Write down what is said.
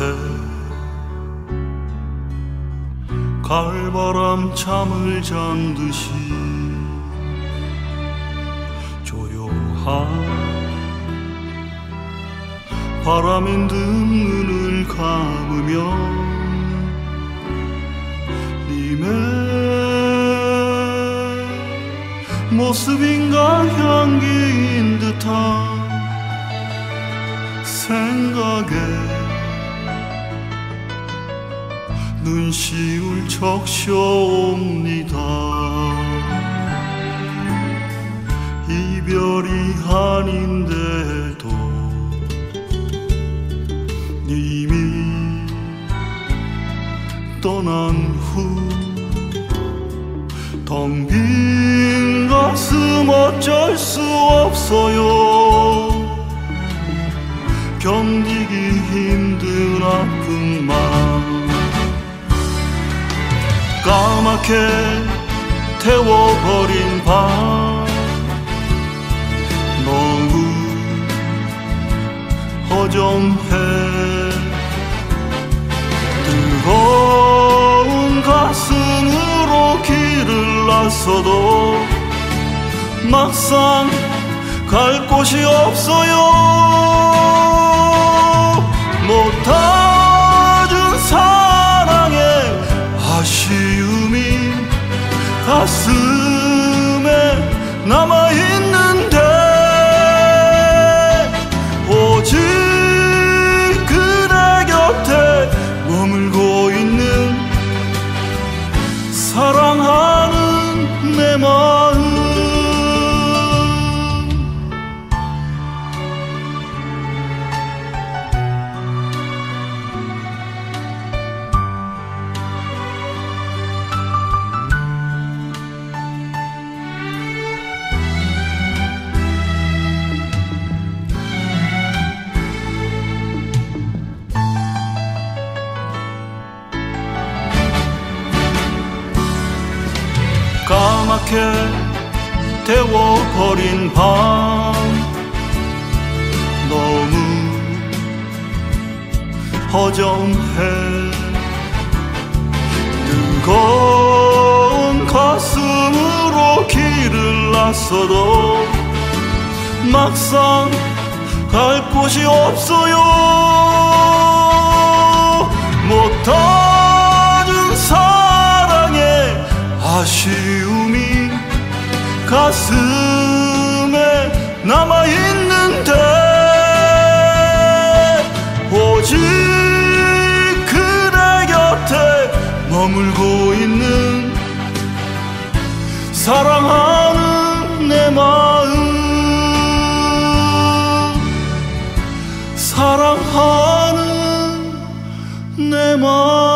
밤새 가을바람 잠을 잔 듯이 조용한 바람인 듯 눈을 감으며 님의 모습인가 향기인 듯한 생각에 눈시울 적셔옵니다. 이별이 아닌데도 님이 떠난 후 텅 빈 가슴 어쩔 수 없어요. 견디기 힘든 마음 까맣게 태워버린 밤. 너무 허전해. 뜨거운 가슴으로 길을 났어도 막상 갈 곳이 없어요 가슴에 남아 까맣게 태워버린 밤. 너무 허전해. 뜨거운 가슴으로 길을 났어도 막상 갈 곳이 없어요. 못해준 사랑의 아쉬움이 가슴에 남아있는데 오직 그대 곁에 머물고 있는 사랑하는 내 마음 사랑하는 내 마음